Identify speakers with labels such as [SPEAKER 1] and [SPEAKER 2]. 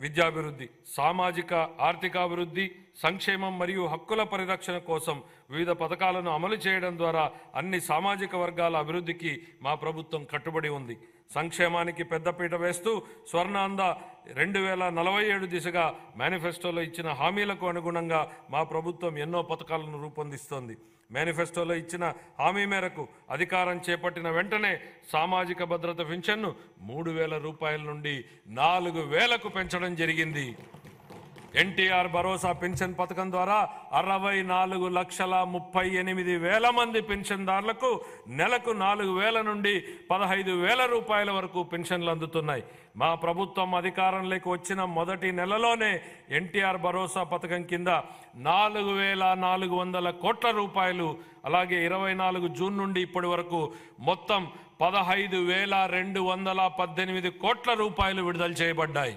[SPEAKER 1] విద్యాభివృద్ధి సామాజిక ఆర్థికాభివృద్ధి సంక్షేమం మరియు హక్కుల పరిరక్షణ కోసం వివిధ పథకాలను అమలు చేయడం ద్వారా అన్ని సామాజిక వర్గాల అభివృద్ధికి మా ప్రభుత్వం కట్టుబడి ఉంది. సంక్షేమానికి పెద్దపీట వేస్తూ స్వర్ణాంద రెండు వేల నలభై ఏడు దిశగా మేనిఫెస్టోలో ఇచ్చిన హామీలకు అనుగుణంగా మా ప్రభుత్వం ఎన్నో పథకాలను రూపొందిస్తోంది. మేనిఫెస్టోలో ఇచ్చిన హామీ మేరకు అధికారం చేపట్టిన వెంటనే సామాజిక భద్రత పెన్షన్ను మూడు వేల రూపాయల నుండి నాలుగు వేలకు పెంచడం జరిగింది. ఎన్టీఆర్ భరోసా పెన్షన్ పథకం ద్వారా అరవై నాలుగు లక్షల ముప్పై ఎనిమిది వేల మంది పెన్షన్దారులకు నెలకు నాలుగు వేల నుండి పదహైదు వేల రూపాయల వరకు పెన్షన్లు అందుతున్నాయి. మా ప్రభుత్వం అధికారంలోకి వచ్చిన మొదటి నెలలోనే ఎన్టీఆర్ భరోసా పథకం కింద నాలుగు వేల నాలుగు వందల కోట్ల రూపాయలు అలాగే ఇరవై నాలుగు జూన్ నుండి ఇప్పటి వరకు మొత్తం పదహైదు వేల రెండు వందల పద్దెనిమిది కోట్ల రూపాయలు విడుదల చేయబడ్డాయి.